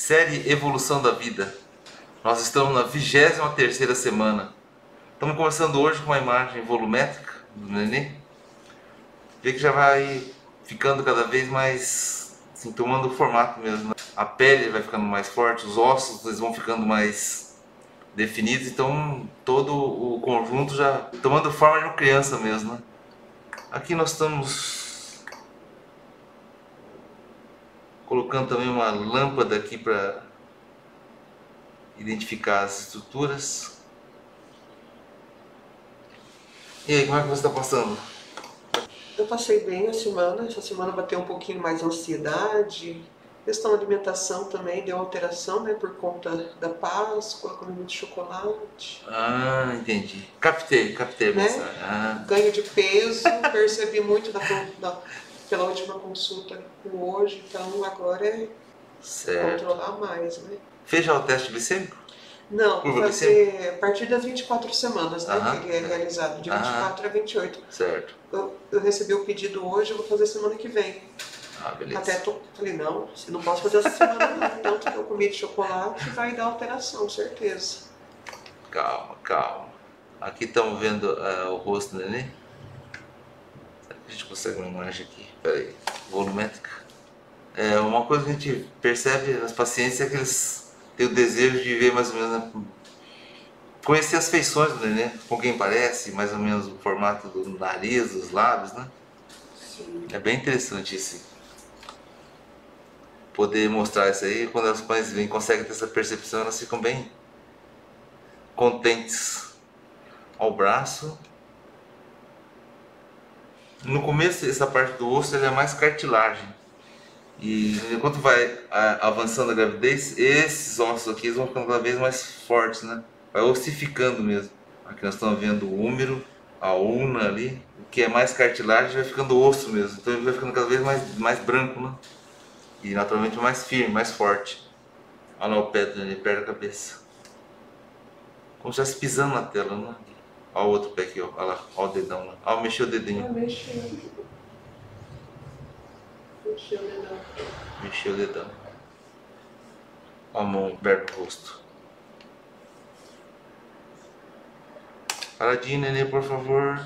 Série Evolução da Vida. Nós estamos na 23 semana. Estamos começando hoje com uma imagem volumétrica do nenê. Vê que já vai ficando cada vez mais, assim, tomando o formato mesmo. né? A pele vai ficando mais forte, os ossos eles vão ficando mais definidos, então todo o conjunto já tomando forma de uma criança mesmo. né? Aqui nós estamos colocando também uma lâmpada aqui para identificar as estruturas. E aí, como é que você está passando? Eu passei bem a semana, essa semana bateu um pouquinho mais ansiedade. Questão da alimentação também deu alteração, né? Por conta da Páscoa, comi muito chocolate. Ah, entendi. Captei, captei a Né? mensagem. Ah, Ganho de peso, percebi muito da, da- pela última consulta com hoje, então agora é certo. controlar mais, né? Fez já o teste glicêmico? Não, Curva fazer a partir das 24 semanas, né? Aham. Que é realizado, de Aham. 24 a 28. Certo. Eu, eu recebi o pedido hoje, eu vou fazer semana que vem. Ah, beleza. Até tô, falei, não, não posso fazer essa semana não. Tanto que eu comi de chocolate vai dar alteração, certeza. Calma, calma. Aqui estamos vendo ah, o rosto do neném. A gente consegue uma imagem aqui? Pera aí. Volumétrica. É, uma coisa que a gente percebe nas pacientes é que eles têm o desejo de ver mais ou menos. né, Conhecer as feições do neném, com quem parece, mais ou menos o formato do nariz, dos lábios, né? Sim. É bem interessante isso. Poder mostrar isso aí, quando as mães vêm, conseguem ter essa percepção, elas ficam bem contentes ao braço. No começo, essa parte do osso é mais cartilagem. E enquanto vai avançando a gravidez, esses ossos aqui vão ficando cada vez mais fortes, né? Vai ossificando mesmo. Aqui nós estamos vendo o úmero, a ulna ali. O que é mais cartilagem vai ficando osso mesmo. Então ele vai ficando cada vez mais, mais branco, né? E naturalmente mais firme, mais forte. Olha lá o pé dele, perto da cabeça. Como se estivesse pisando na tela, né? Olha o outro pé aqui, ó. Olha lá, olha o dedão lá. Olha, mexeu o dedinho. Ah, mexeu. Mexeu, né? não. Mexeu o dedão. Olha a mão perto do rosto. Paradinho, neném, por favor.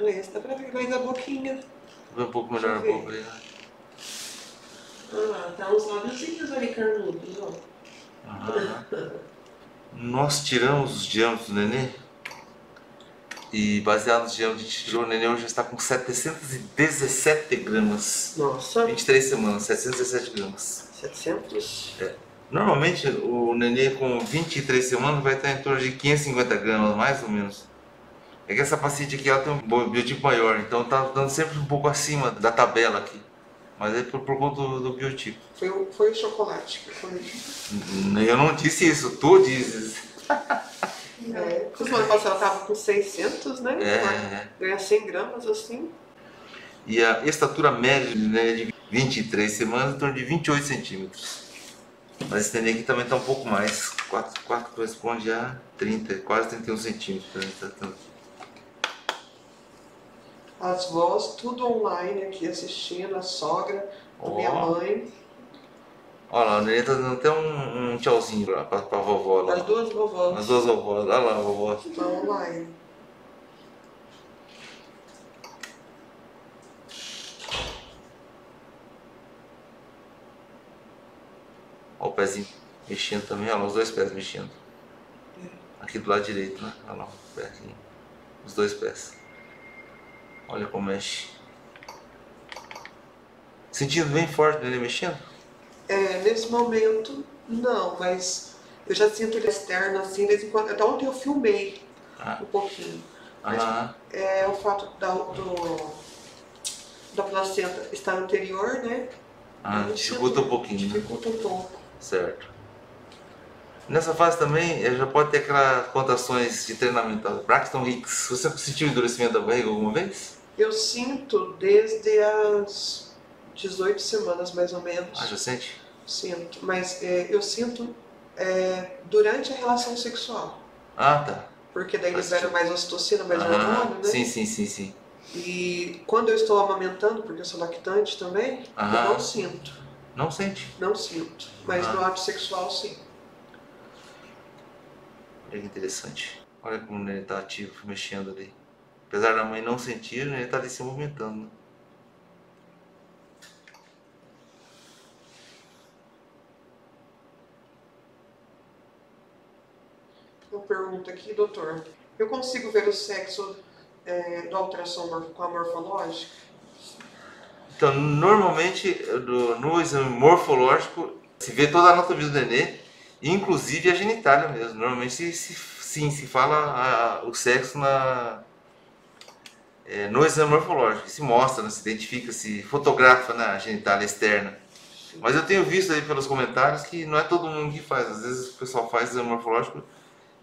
Ah, esse dá pra ver mais a boquinha. Vê um pouco melhor a boca ali. né? Ah, tá uns lábiozinhos ali carnudos, ó. Aham. Nós tiramos os diâmetros do nenê e baseado nos diâmetros que a gente tirou, o nenê hoje já está com 717 gramas. Nossa, 23 semanas, 717 gramas. 700. Normalmente o nenê com 23 semanas vai estar em torno de 550 gramas, mais ou menos. É que essa paciente aqui ela tem um biotipo maior, então tá dando sempre um pouco acima da tabela aqui. Mas é por, por conta do, do biotipo. Foi, o- foi o chocolate que foi. N- Eu não disse isso, tu dizes. É, semana passada ela tava com 600, né? É. Ganha 100 gramas assim. E a estatura média do nenê é de 23 semanas, em torno de 28 centímetros. Mas esse nenê aqui também está um pouco mais. 4, 4 corresponde a 30, quase 31 centímetros. Né? Tá aqui. As vós, tudo online aqui assistindo, a sogra, a minha mãe, Olha lá, nenê tá dando até um, um tchauzinho lá pra, pra vovó lá. as duas vovós As duas vovós. Olha lá a vovó. estão online. Olha o pezinho mexendo também. Olha lá, os dois pés mexendo. Aqui do lado direito, né? Olha lá o pezinho. Os dois pés. Olha como mexe. Sentindo bem forte nenê mexendo? É, nesse momento, não, mas eu já sinto ele externo assim, de vez em quando. Até ontem eu filmei Ah. um pouquinho. Mas Ah, é o fato da, do, da placenta estar anterior, né? ah, dificulta um pouquinho, né? Dificulta um pouco. Certo. Nessa fase também já pode ter aquelas contrações de treinamento, Braxton Hicks. Você sentiu endurecimento da barriga alguma vez? Eu sinto desde as 18 semanas, mais ou menos. Ah, já sente? Sinto. Mas é, eu sinto é, durante a relação sexual. Ah, tá. Porque daí Faz libera mais ocitocina, mais Aham, hormônio, né? Sim, sim, sim, sim. E quando eu estou amamentando, porque eu sou lactante também, Aham. eu não sinto. Não sente? Não sinto. Mas Ah. no ato sexual, sim. Olha que interessante. Olha como ele tá ativo, mexendo ali. Apesar da mãe não sentir, ele tá ali se movimentando. né? Eu pergunto aqui, doutor. Eu consigo ver o sexo é, da alteração com a morfológica? Então, normalmente, no exame morfológico, se vê toda a anatomia do nenê, inclusive a genitália mesmo. Normalmente, se- sim, se fala a- o sexo na, é, no exame morfológico. Se mostra, né, se identifica, se fotografa né, a genitália externa. Mas eu tenho visto aí pelos comentários que não é todo mundo que faz. Às vezes o pessoal faz exame morfológico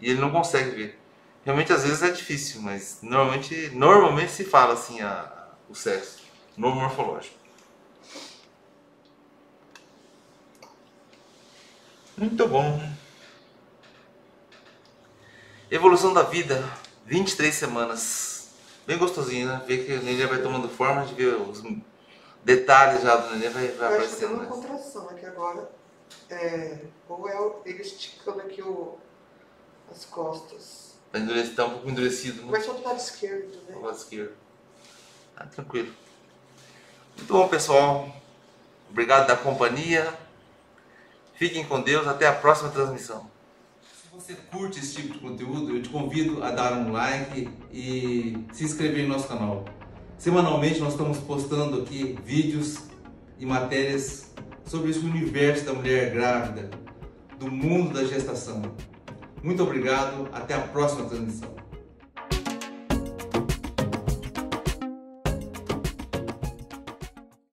e ele não consegue ver. Realmente, às vezes é difícil, mas normalmente, normalmente se fala assim a, o sexo no morfológico. Muito bom. Evolução da vida, 23 semanas. Bem gostosinho, né? Ver que o neném vai tomando forma, a gente vê os detalhes já do neném vai, vai Eu acho que aparecendo. uma contração aqui agora. É, ou é ele esticando aqui o, as costas. Tá, endurecido, tá um pouco endurecido, né? Vai só do lado esquerdo, Do né? lado esquerdo. Ah, tranquilo. Muito bom, pessoal. Obrigado da companhia. Fiquem com Deus. Até a próxima transmissão. Você curte esse tipo de conteúdo, eu te convido a dar um like e se inscrever em nosso canal. Semanalmente nós estamos postando aqui vídeos e matérias sobre esse universo da mulher grávida, do mundo da gestação. Muito obrigado, até a próxima transmissão.